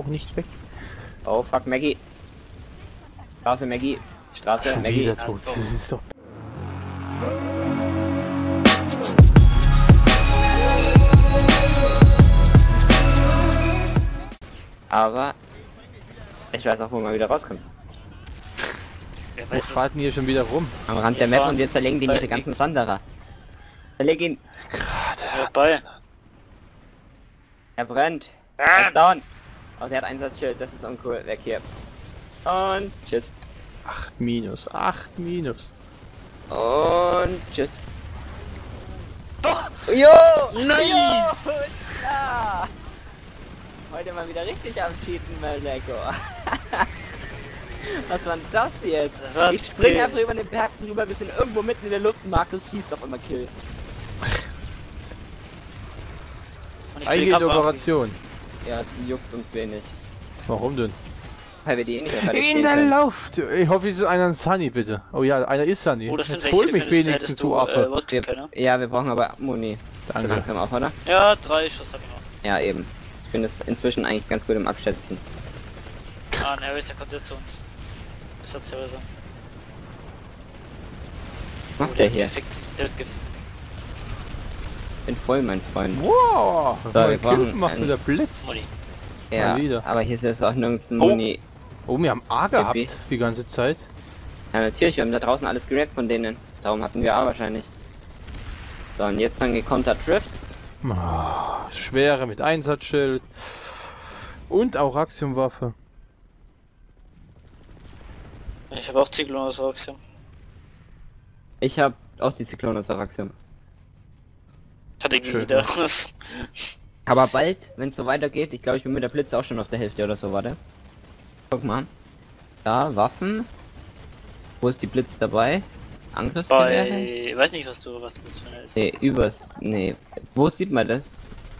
auch nicht weg. Oh fuck, Maggie. Straße, Maggie. Straße, Schon Maggie. wieder tot. Das ist doch... Aber ich weiß auch, wo man wieder rauskommt. Wo es? fahrten hier schon wieder rum? Am Rand Wir der Map und wir zerlegen die bei diese ganzen Sanderer. Zerleg ihn. Gerade. Er brennt. Er ist down. Oh, der hat Einsatzschild. Das ist uncool. Weg hier. Und tschüss. 8 minus, 8 minus. Und tschüss. Doch! Jo! Nice! Jo! Ja! Heute mal wieder richtig am Cheaten, Meleko. Was war denn das jetzt? Das ich springe Skill. einfach über den Berg drüber, wir sind irgendwo mitten in der Luft und Markus schießt auf einmal Kill. Eingehende Operation. Ja, die juckt uns wenig. Warum denn? Weil wir die eh nicht In der können. Luft! Ich hoffe, es ist einer ein Sunny, bitte. Oh ja, einer ist Sunny. Oh, das sind Jetzt hol mich wenigstens, du Äh, Affe. Können. Wir, ja, wir brauchen aber Muni. Danke. Langsam auf, oder? Ja, drei Schuss hab ich noch. Ja, eben. Ich bin es inzwischen eigentlich ganz gut im Abschätzen. Ah, ein Harris, der kommt jetzt zu uns. Ist das? Was macht der hier? Gefickt. Der wird gefickt. Ich bin voll, mein Freund. Wow! So, wir brauchen gemacht ein- mit der Blitz. Ja, wieder. aber hier ist jetzt auch nirgends ein Oh. Muni. Oh, wir haben A gehabt Baby. die ganze Zeit. Ja, natürlich, wir haben da draußen alles gerappt von denen. Darum hatten wir A wahrscheinlich. So, und jetzt dann gekontert Drift. Ah, Schwere mit Einsatzschild. Und auch Axiomwaffe. Ich habe auch Zyklon aus Roxy. Ich habe auch die Cyclonus-Araxium. Hat irgendwie wieder. Aber bald, wenn es so weitergeht, ich glaube, ich bin mit der Blitz auch schon auf der Hälfte oder so, warte. Guck mal. Da, Waffen. Wo ist die Blitz dabei? Angriffsgewehre? Bei. weiß nicht, was du, was das für eine ist. Nee, übers. Nee. Wo sieht man das? Äh,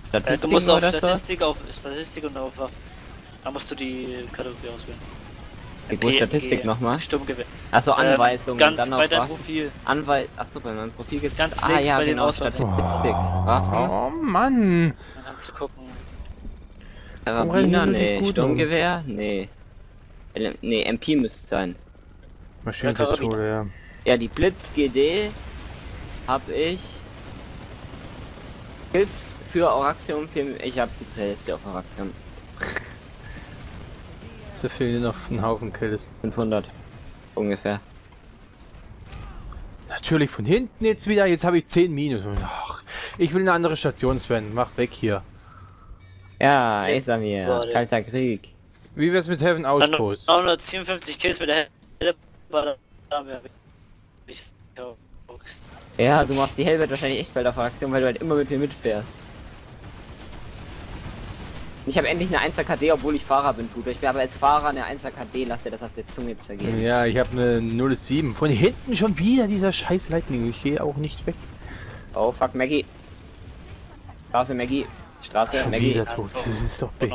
Statistiken du musst auf oder so? Statistik, auf Statistik und auf Waffen. Da musst du die Kategorie auswählen. Die wo Statistik nochmal? Sturmgewehr. Achso, Ähm, Anweisungen. ganz dann bei deinem. Profil. Anweis. Achso, bei meinem Profil gibt's. Ganz ah links ja, bei den genau. Auswahl. Statistik. Waffen. Oh Mann! Dann kannst du gucken. rennen Karabiner? Nee. Sturmgewehr? Nee. L nee, MP müsste sein. Maschinenpistole, ja. Ja, die Blitz GD hab ich. Kills für Auraxium. Für, ich hab sie zur Hälfte auf Auraxium. So fehlen noch ein Haufen Kills. 500. Ungefähr. Natürlich von hinten jetzt wieder. Jetzt habe ich 10 Minus. Ach, ich will eine andere Station, Sven. Mach weg hier. Ja, Esamir. Warte. Kalter Krieg. Wie wär's mit Heaven Outpost? 957 Kills mit der Helle. war da wäre ich- ja, du machst die Hellwelt wahrscheinlich echt bald auf Auraxium, weil du halt immer mit mir mitfährst. Ich habe endlich eine 1er KD, obwohl ich Fahrer bin, Tutor. Ich bin aber als Fahrer eine 1er KD, lass dir das auf der Zunge zergehen. Ja, ich habe eine 07. Von hinten schon wieder dieser scheiß Lightning. Ich gehe auch nicht weg. Oh fuck, Maggie. Straße, Maggie. Straße, Schon Maggie. wieder tot. Das ist doch big.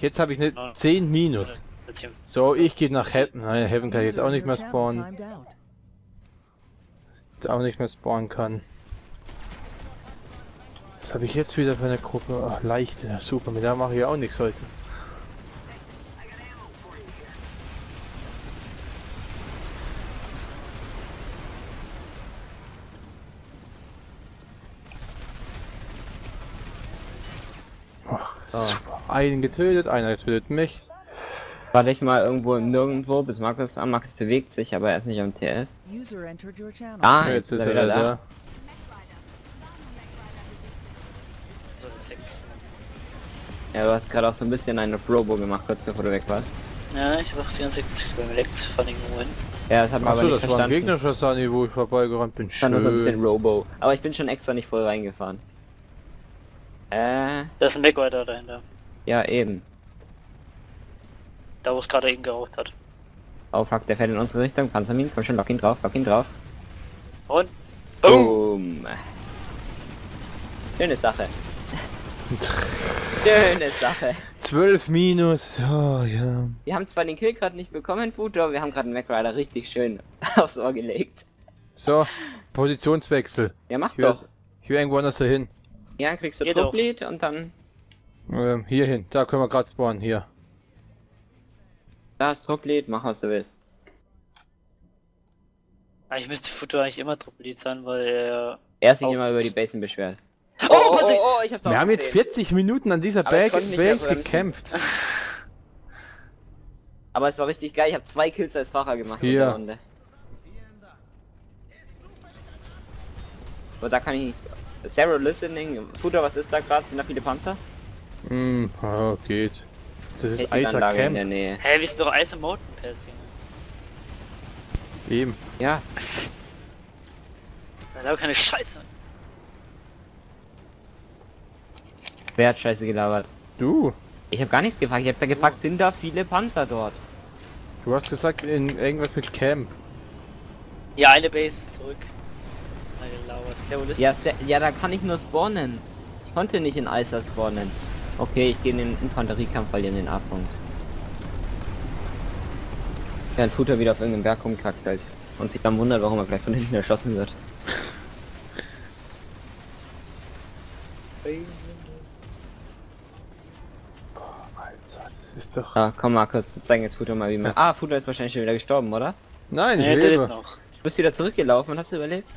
Jetzt habe ich eine 10 Minus. So, ich gehe nach Heaven. Nein, Heaven kann ich jetzt auch nicht mehr spawnen. Jetzt auch nicht mehr spawnen kann. Was habe ich jetzt wieder für eine Gruppe? Ach, leichte. Super, mit der mache ich auch nichts heute. Ach, super. Einen getötet, einer tötet mich. Warte ich mal irgendwo Nirgendwo, bis Markus an. Markus bewegt sich, aber er ist nicht am TS. Ah, jetzt ist er wieder da. so eine Sektion. Ja, du hast gerade auch so ein bisschen eine Robo gemacht, kurz bevor du weg warst. Ja, ich mach die ganze Zeit beim Lex Funning Win. Ja, das hat man aber Achso, nicht das war ein verstanden. gegnerischer Sani, wo ich vorbeigerannt bin. Ich fand das so ein bisschen Schön. Robo. Aber ich bin schon extra nicht voll reingefahren. Äh, Da ist ein Backrider dahinter. ja eben. Da wo es gerade eben geraucht hat. Oh fuck, der fährt in unsere Richtung. Panzermin, komm schon, lock ihn drauf, lock ihn drauf. Und? Oh! Boom. Schöne Sache. Schöne Sache. 12 minus, oh ja. Wir haben zwar den Kill gerade nicht bekommen, Food, aber wir haben gerade einen Mac Rider richtig schön aufs Ohr gelegt. So, Positionswechsel. Ja, mach Ich will, doch. ich will irgendwo anders dahin. Ja, kriegst du. Trupplead und dann... Ähm, hier hin, da können wir gerade spawnen, hier. Da ist Drucklied, mach was du willst. Eigentlich müsste Futur eigentlich immer Truppelied sein, weil er... Er sich immer über die Basen beschwert. Oh, oh, oh, ich hab's Wir haben jetzt 40 Minuten an dieser Base gekämpft. Aber es war richtig geil, ich habe zwei Kills als Fahrer gemacht in Hier. der Runde. Aber da kann ich nicht... Zero Listening, Futter, was ist da gerade? Sind da viele Panzer? Hm, oh, geht. Das ist Eiser Technikanlage in der Camp. Nähe. Hä, wir sind doch Eis im Mountain Pass. Eben. Ja, Da keine Scheiße. Wer hat scheiße gelabert? Du. Ich habe gar nichts gefragt, ich habe da gefragt, sind da viele Panzer dort? Du hast gesagt in irgendwas mit Camp. Ja, eine Base zurück. Ja, ja, da kann ich nur spawnen. Ich konnte nicht in Eiser spawnen. Okay, ich gehe in den Infanteriekampf, weil ihr den A-Punkt. Ja, ein Futter wieder auf irgendeinem Berg rumkraxelt. Und sich dann wundert, warum er gleich von hinten erschossen wird. Alter, das ist doch... Ah, komm Markus, wir zeigen jetzt Futter mal wie man... Ah, Futter ist wahrscheinlich schon wieder gestorben, oder? Nein, ich Nee, lebe. noch. Du bist wieder zurückgelaufen und hast du überlebt?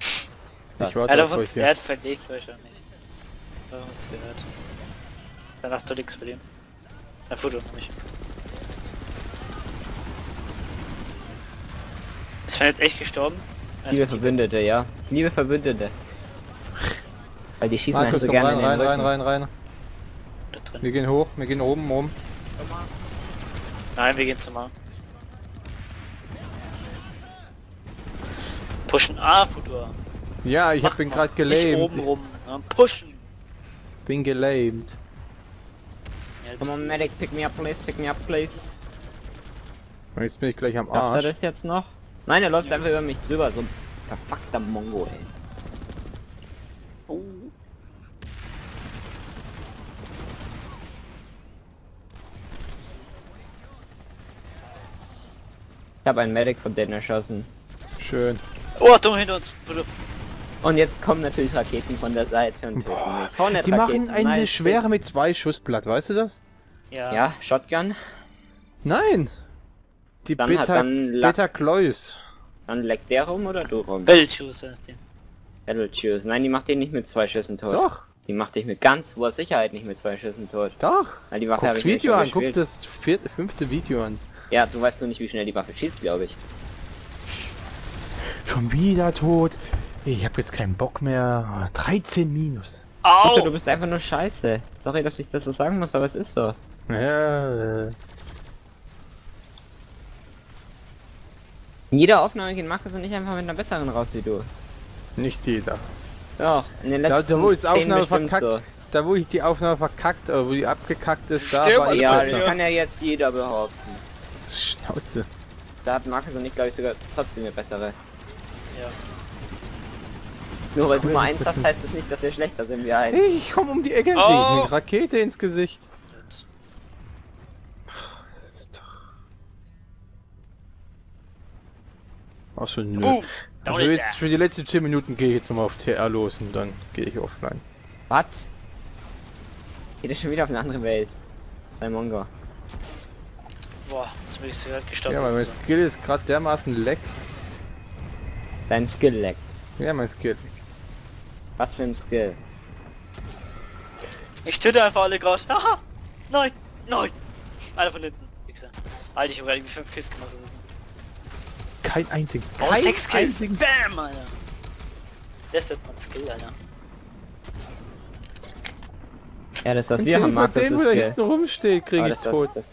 Ich Er warte hat auf euch hier. er hat verlegt wahrscheinlich. Er uns gehört. Danach du nichts bei dem. Na, Futur noch nicht. Ist man jetzt echt gestorben? Ja, Liebe. Verbündete, ja. Ich liebe Verbündete. Weil die schießen Markus, so komm gerne rein, in den rein, rein, Rücken. rein, rein. Drin. Wir gehen hoch, wir gehen oben rum. Nein, wir gehen zum A. Pushen A, Futur. Ja, ich hab bin gerade Nicht oben gelähmt. rum. Ne? Pushen. Bin gelähmt. Ja, Come on, Medic, pick me up, please, pick me up, please. Jetzt bin ich gleich am er Arsch. das jetzt noch? Nein, er läuft einfach über mich drüber, so ein verfuckter Mongo, ey. Oh. Ich habe einen Medic von denen erschossen. Schön. Oh, dumm hinter uns. Und jetzt kommen natürlich Raketen von der Seite und. Hornet Die machen Raketen, eine nein, schwere mit zwei Schussblatt, weißt du das? Ja. Ja, Shotgun. Nein! Die Dann hat Beta, dann Lack- Beta Klois. Dann leckt der rum oder du rum? Bellschuss heißt die. Battle Choose. Nein, die macht den nicht mit zwei Schüssen tot. Doch, Die macht dich mit ganz hoher Sicherheit nicht mit zwei Schüssen tot. doch. Weil die Waffe Guck hab das ich mir Video an, guck das vierte, fünfte Video an. Ja, du weißt nur nicht, wie schnell die Waffe schießt, glaube ich. Schon wieder tot. Ich habe jetzt keinen Bock mehr. Ah, 13 minus. Alter, du Au! bist einfach nur scheiße. Sorry, dass ich das so sagen muss, aber es ist so. Ja, äh, In jeder Aufnahme gehen Markus und ich einfach mit einer besseren raus wie du. nicht jeder. Ja, in den Da, letzten da wo ich Aufnahme verkackt, so. da wo ich die Aufnahme verkackt, oder wo die abgekackt ist, da Stimmt, war ich Ja, besser. das kann ja jetzt jeder behaupten. Schnauze. Da hat Markus und ich, glaube ich, sogar trotzdem eine bessere. Ja. Nur weil du mal eins das hast, heißt es nicht, dass wir schlechter sind wie ein. Ich komm um die Ecke und Oh. eine Rakete ins Gesicht. Das ist doch... Ach so, nö. Uh, Also jetzt für die letzten 10 Minuten gehe ich jetzt nochmal auf TR los und dann gehe ich offline. Was? Geht er schon wieder auf eine andere Base? Bei Mongo. Boah, jetzt bin ich gerade gestorben. Ja, weil mein Skill ist gerade dermaßen leckt. Dein Skill leckt. Ja, mein Skill. Was für ein Skill. Ich töte einfach alle Gras. Haha! Nein! Nein! Einer von hinten. Wichser. Alter, ich hab gerade irgendwie 5 Kills gemacht. oder so. Kein einzigen. Oh, kein 6 Kills! einzigen. Bam, Alter! Das ist mein Skill, Alter. Ja, das was Und wir haben, Markus, den, ist Skill. hinten rumsteht, krieg Aber ich das- das- tot. das-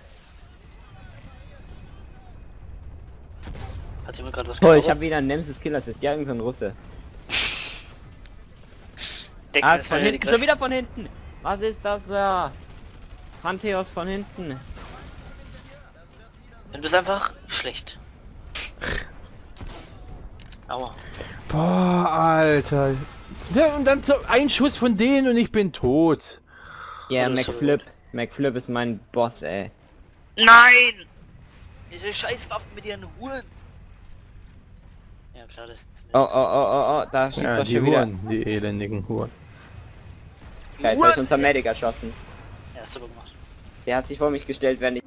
Hat jemand gerade was Oh, ich habe wieder einen Nemesis Killer Assist. Ja, irgendein Russe. Denke, Ah, das von hinten. Schon wieder von hinten. Was ist das da? Pantheos von hinten. Du bist einfach schlecht. Aua. Boah, Alter. Ja, und dann so ein Schuss von denen und ich bin tot. Ja, das ist so McFlip. McFlip ist mein Boss, ey. Nein! Diese Scheißwaffen mit ihren Huren! Ja klar, das ist Oh, oh, oh, oh, oh, da Ja, die schon wieder. Huren, die elendigen Huren. Geil, da ist unser Medic erschossen. Ja, super gemacht. Der hat sich vor mich gestellt, während ich